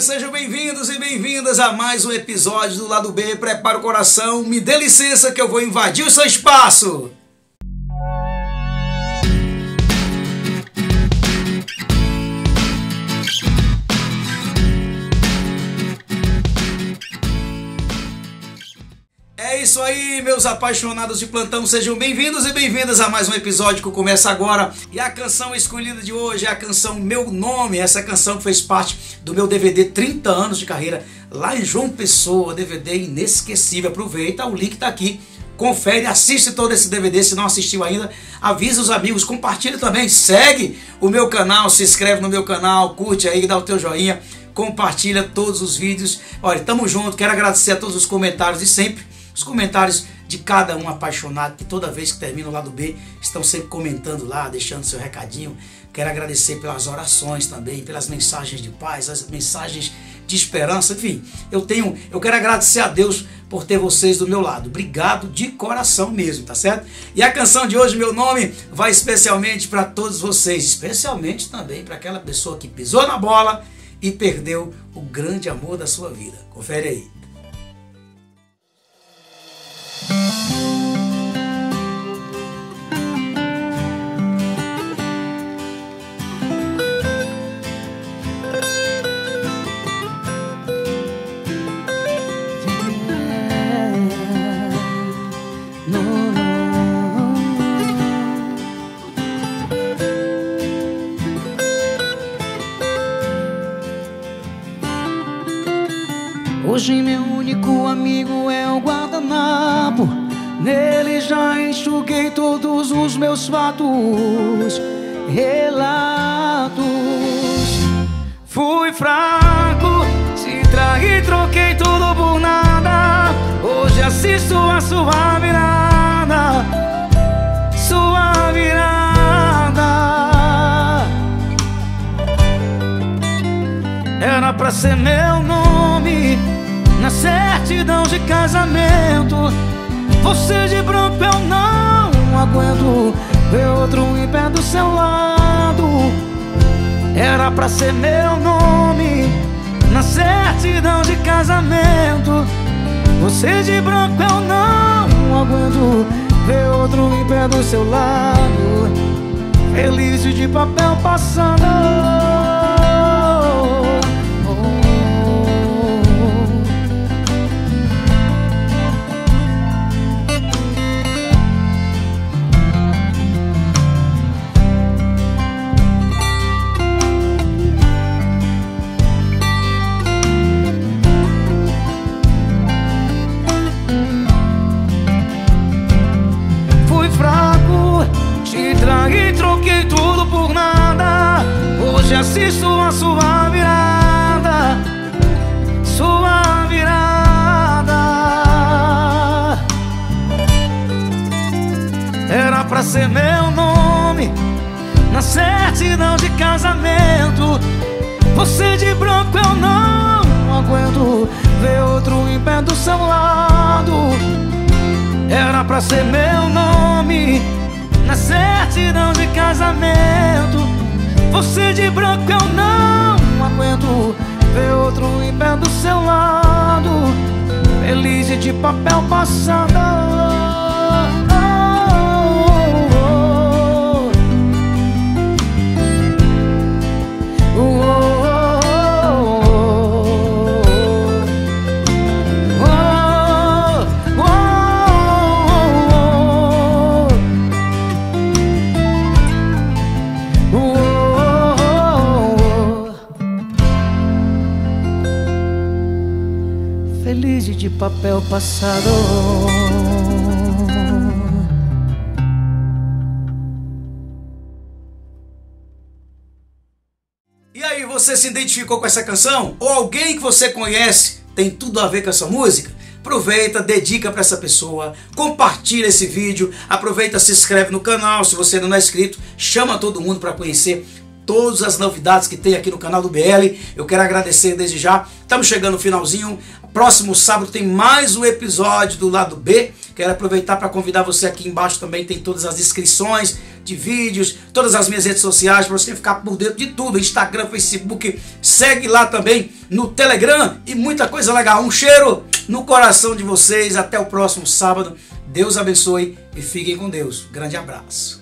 sejam bem-vindos e bem-vindas a mais um episódio do Lado B. Prepara o coração, me dê licença que eu vou invadir o seu espaço. É isso aí, meus apaixonados de plantão, sejam bem-vindos e bem-vindas a mais um episódio que começa agora. E a canção escolhida de hoje é a canção Meu Nome, essa canção fez parte do meu DVD 30 anos de carreira lá em João Pessoa, DVD inesquecível. Aproveita, o link tá aqui. Confere, assiste todo esse DVD, se não assistiu ainda, avisa os amigos, compartilha também, segue o meu canal, se inscreve no meu canal, curte aí, dá o teu joinha, compartilha todos os vídeos. Olha, tamo junto, quero agradecer a todos os comentários de sempre os comentários de cada um apaixonado, que toda vez que termina o lado B, estão sempre comentando lá, deixando seu recadinho. Quero agradecer pelas orações também, pelas mensagens de paz, as mensagens de esperança. Enfim, eu tenho, eu quero agradecer a Deus por ter vocês do meu lado. Obrigado de coração mesmo, tá certo? E a canção de hoje, meu nome, vai especialmente para todos vocês, especialmente também para aquela pessoa que pisou na bola e perdeu o grande amor da sua vida. Confere aí. Hoje meu único amigo é o guardanapo. Nele já enxuguei todos os meus fatos Relatos. Fui fraco, te traí, troquei tudo por nada. Hoje assisto a sua virada Sua virada. Era pra ser meu nome na certidão de casamento. Você de branco eu não aguento ver outro em pé do seu lado. Era pra ser meu nome na certidão de casamento. Você de branco eu não aguento ver outro em pé do seu lado. Feliz de papel passando. Assisto a sua virada, sua virada. Era pra ser meu nome na certidão de casamento. Você de branco eu não aguento ver outro em pé do seu lado. Era pra ser meu nome na certidão de casamento. Branco eu não aguento Ver outro em pé do seu lado. Feliz e de papel passando papel passado. E aí, você se identificou com essa canção? Ou alguém que você conhece tem tudo a ver com essa música? Aproveita, dedica para essa pessoa, compartilha esse vídeo, aproveita, se inscreve no canal se você ainda não é inscrito, chama todo mundo para conhecer todas as novidades que tem aqui no canal do BL. Eu quero agradecer desde já. Estamos chegando no finalzinho. Próximo sábado tem mais um episódio do lado B. Quero aproveitar para convidar você aqui embaixo também tem todas as inscrições de vídeos, todas as minhas redes sociais, para você ficar por dentro de tudo: Instagram, Facebook. Segue lá também no Telegram e muita coisa legal. Um cheiro no coração de vocês. Até o próximo sábado. Deus abençoe e fiquem com Deus. Grande abraço.